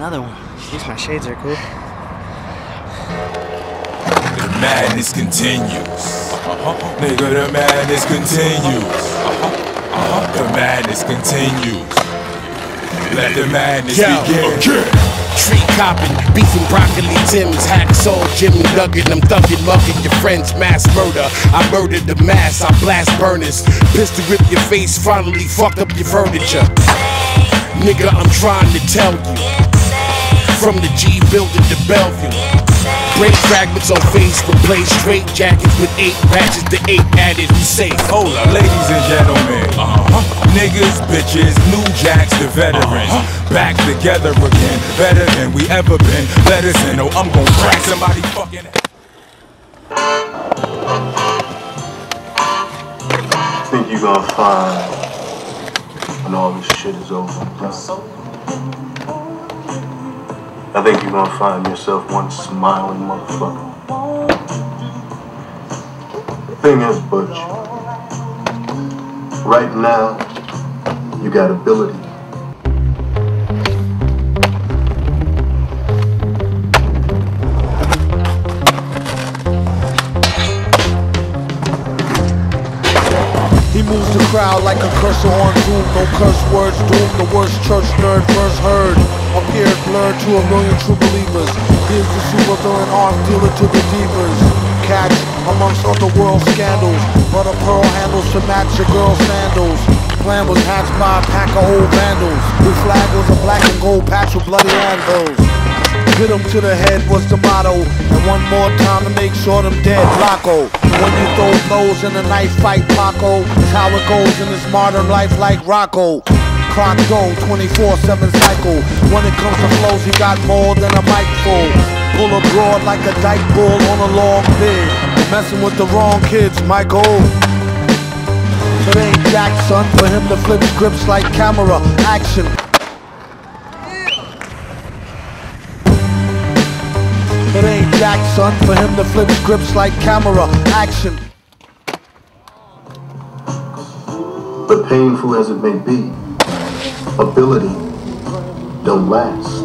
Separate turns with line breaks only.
Another one. Jeez, my shades are cool.
The madness continues. Uh-huh. Nigga, the madness continues. Uh-huh. Uh-huh. The madness continues. Let the madness
Yo,
begin.
Uh, Tree copping, beefing broccoli, Tim's, hacksaw, Jimmy Nugget. I'm thugging, mugging your friends, mass murder. I murdered the mass, I blast burners. Pistol rip your face, finally fuck up your furniture. Nigga, I'm trying to tell you. From the G building to Bellevue. Break fragments on face, replace straight jackets with eight patches to eight added. We safe. Hold up.
Ladies and gentlemen, uh-huh. niggas, bitches, new jacks, the veterans, back together again, better than we ever been. Let us in, oh, I'm gonna crack somebody fucking.
think you gonna find when all this shit is over. I think you're gonna find yourself one smiling motherfucker. The thing is, Butch, right now, you got ability.
He moves the crowd like a cursor on Zoom. No curse words, doom. The worst church nerd first heard. Appeared blurred to a million true believers. Here's the super villain arm dealer to the divas. Catch amongst underworld scandals. But a pearl handles to match your girl's sandals. Plan was hatched by a pack of old vandals. Whose flag was a black and gold patch with bloody anvils. Hit him to the head was the motto. And one more time to make sure them dead, Rocco. When you throw blows in a knife fight, Paco. It's how it goes in this modern life like Rocco. Clock go, 24-7 cycle. When it comes to flows, you got more than a mic full. Pull a broad like a dyke bull on a long bid. Messing with the wrong kids, Michael. It ain't Jack, son, for him to flip scripts like camera action. It ain't Jack, son, for him to flip scripts like camera action.
But painful as it may be, ability don't last.